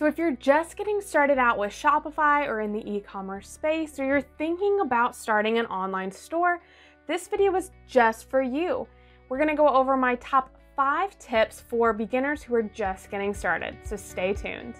So if you're just getting started out with Shopify or in the e-commerce space, or you're thinking about starting an online store, this video is just for you. We're gonna go over my top five tips for beginners who are just getting started, so stay tuned.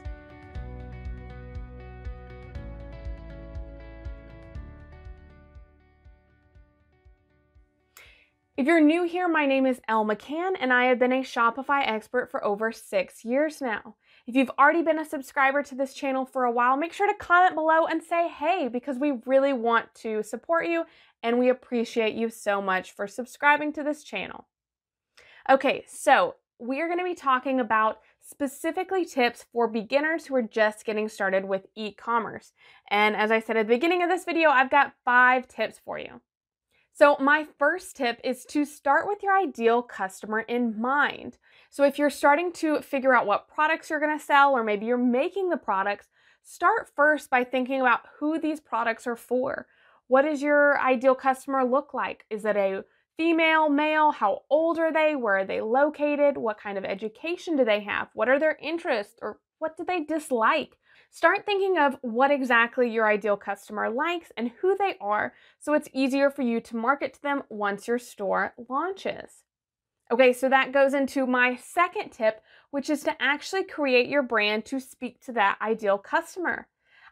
If you're new here, my name is Elle McCann, and I have been a Shopify expert for over six years now. If you've already been a subscriber to this channel for a while, make sure to comment below and say hey, because we really want to support you and we appreciate you so much for subscribing to this channel. Okay, so we are going to be talking about specifically tips for beginners who are just getting started with e-commerce. And as I said at the beginning of this video, I've got five tips for you. So my first tip is to start with your ideal customer in mind. So if you're starting to figure out what products you're going to sell, or maybe you're making the products, start first by thinking about who these products are for. What does your ideal customer look like? Is it a female, male? How old are they? Where are they located? What kind of education do they have? What are their interests or what do they dislike? Start thinking of what exactly your ideal customer likes and who they are so it's easier for you to market to them once your store launches. Okay, so that goes into my second tip, which is to actually create your brand to speak to that ideal customer.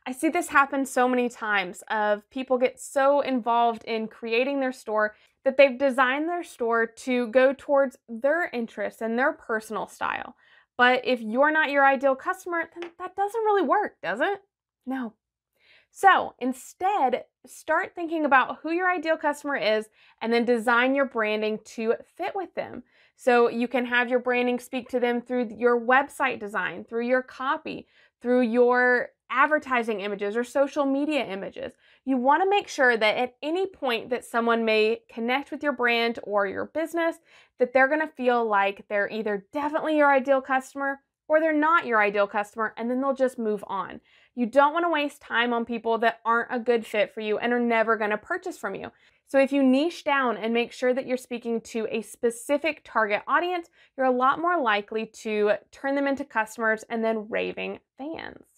I see this happen so many times of people get so involved in creating their store that they've designed their store to go towards their interests and their personal style. But if you're not your ideal customer, then that doesn't really work, does it? No. So instead, start thinking about who your ideal customer is and then design your branding to fit with them. So you can have your branding speak to them through your website design, through your copy, through your advertising images or social media images. You want to make sure that at any point that someone may connect with your brand or your business, that they're going to feel like they're either definitely your ideal customer or they're not your ideal customer and then they'll just move on. You don't want to waste time on people that aren't a good fit for you and are never going to purchase from you. So if you niche down and make sure that you're speaking to a specific target audience, you're a lot more likely to turn them into customers and then raving fans.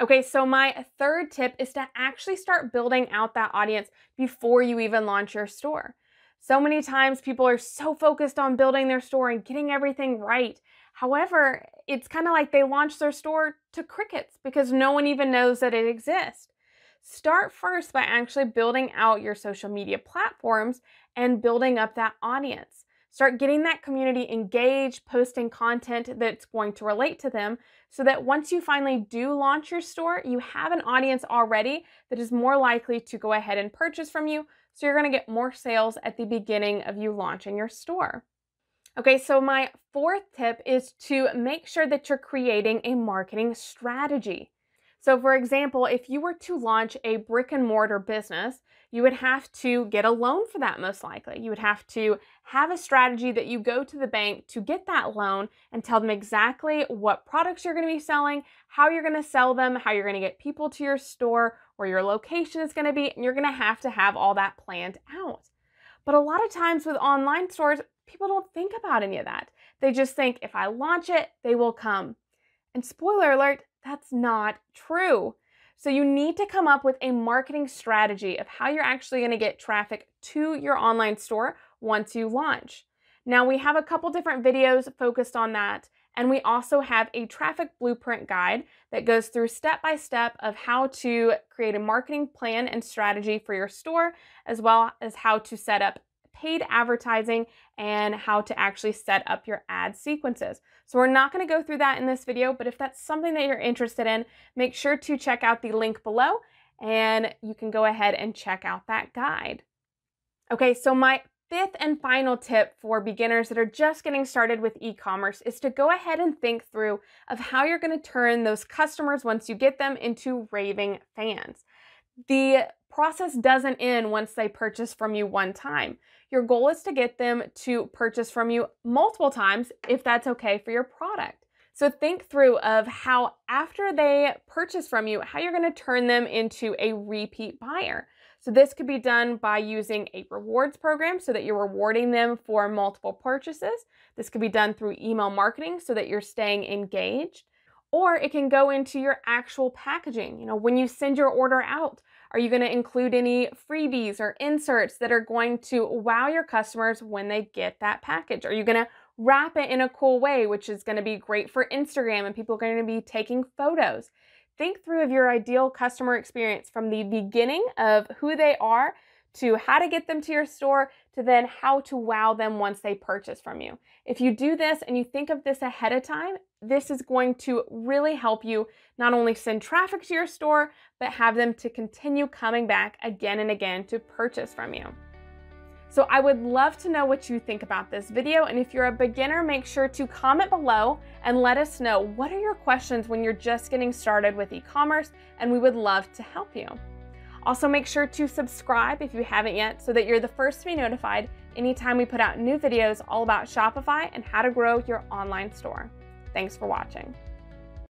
Okay, so my third tip is to actually start building out that audience before you even launch your store. So many times people are so focused on building their store and getting everything right. However, it's kind of like they launch their store to crickets because no one even knows that it exists. Start first by actually building out your social media platforms and building up that audience. Start getting that community engaged, posting content that's going to relate to them so that once you finally do launch your store, you have an audience already that is more likely to go ahead and purchase from you. So you're going to get more sales at the beginning of you launching your store. Okay, so my fourth tip is to make sure that you're creating a marketing strategy. So, for example, if you were to launch a brick and mortar business, you would have to get a loan for that most likely. You would have to have a strategy that you go to the bank to get that loan and tell them exactly what products you're going to be selling, how you're going to sell them, how you're going to get people to your store, where your location is going to be, and you're going to have to have all that planned out. But a lot of times with online stores, people don't think about any of that. They just think if I launch it, they will come. And spoiler alert, that's not true. So you need to come up with a marketing strategy of how you're actually going to get traffic to your online store once you launch. Now we have a couple different videos focused on that. And we also have a traffic blueprint guide that goes through step by step of how to create a marketing plan and strategy for your store, as well as how to set up paid advertising and how to actually set up your ad sequences. So we're not going to go through that in this video, but if that's something that you're interested in, make sure to check out the link below and you can go ahead and check out that guide. Okay, so my fifth and final tip for beginners that are just getting started with e-commerce is to go ahead and think through of how you're going to turn those customers once you get them into raving fans. The process doesn't end once they purchase from you one time. Your goal is to get them to purchase from you multiple times if that's okay for your product. So think through of how after they purchase from you, how you're going to turn them into a repeat buyer. So this could be done by using a rewards program so that you're rewarding them for multiple purchases. This could be done through email marketing so that you're staying engaged. Or it can go into your actual packaging. You know, when you send your order out, are you going to include any freebies or inserts that are going to wow your customers when they get that package? Are you going to wrap it in a cool way, which is going to be great for Instagram and people are going to be taking photos? Think through of your ideal customer experience from the beginning of who they are to how to get them to your store to then how to wow them once they purchase from you. If you do this and you think of this ahead of time, this is going to really help you not only send traffic to your store, but have them to continue coming back again and again to purchase from you. So I would love to know what you think about this video. And if you're a beginner, make sure to comment below and let us know what are your questions when you're just getting started with e-commerce and we would love to help you. Also make sure to subscribe if you haven't yet so that you're the first to be notified anytime we put out new videos all about Shopify and how to grow your online store. Thanks for watching.